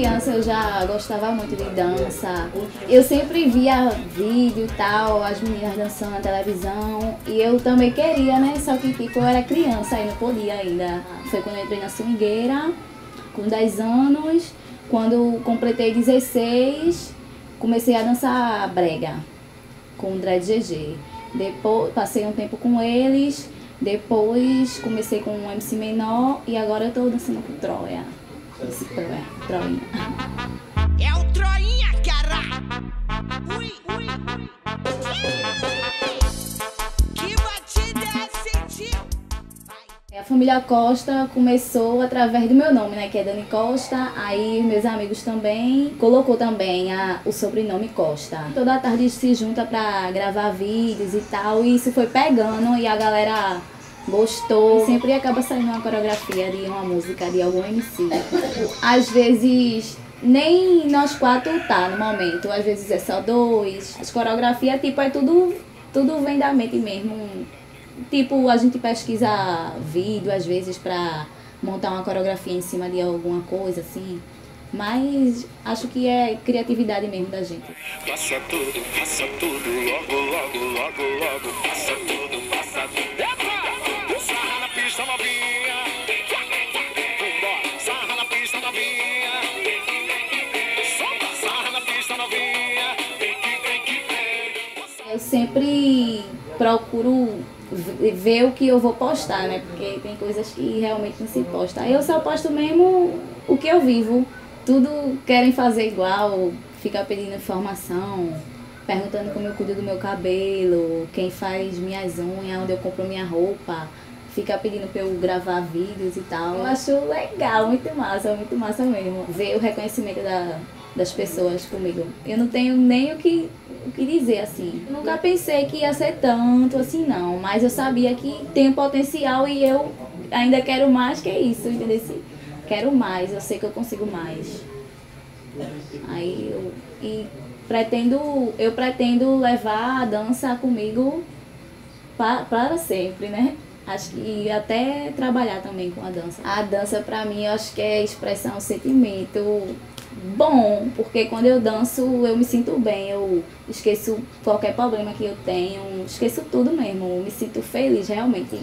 criança eu já gostava muito de dança. Eu sempre via vídeo e tal, as meninas dançando na televisão. E eu também queria, né? Só que tipo, eu era criança e não podia ainda. Foi quando eu entrei na swingueira, com 10 anos. Quando completei 16, comecei a dançar brega com o Dread GG. Depois passei um tempo com eles, depois comecei com um MC menor e agora eu tô dançando com Troia. Troia, Troinha. É o Troinha, cara! Ui, ui, Que batida é esse A família Costa começou através do meu nome, né, que é Dani Costa. Aí meus amigos também colocou também a, o sobrenome Costa. Toda tarde se junta pra gravar vídeos e tal, e isso foi pegando e a galera gostou. Sempre acaba saindo uma coreografia de uma música de algum MC. Às vezes nem nós quatro tá no momento, às vezes é só dois. As coreografias, tipo, é tudo, tudo vem da mente mesmo. Tipo, a gente pesquisa vídeo às vezes pra montar uma coreografia em cima de alguma coisa, assim. Mas acho que é criatividade mesmo da gente. Passa tudo, passa tudo, logo, logo, logo, logo, sempre procuro ver o que eu vou postar, né? Porque tem coisas que realmente não se posta. Eu só posto mesmo o que eu vivo. Tudo querem fazer igual, fica pedindo informação, perguntando como eu cuido do meu cabelo, quem faz minhas unhas, onde eu compro minha roupa fica pedindo pra eu gravar vídeos e tal. Eu acho legal, muito massa, muito massa mesmo. Ver o reconhecimento da, das pessoas comigo. Eu não tenho nem o que, o que dizer assim. Nunca pensei que ia ser tanto assim, não. Mas eu sabia que tem potencial e eu ainda quero mais que isso, entendeu? Quero mais, eu sei que eu consigo mais. Aí eu. E pretendo. Eu pretendo levar a dança comigo para, sempre, né? Acho que até trabalhar também com a dança. A dança para mim, eu acho que é expressão, sentimento bom, porque quando eu danço eu me sinto bem, eu esqueço qualquer problema que eu tenho, esqueço tudo mesmo, me sinto feliz realmente.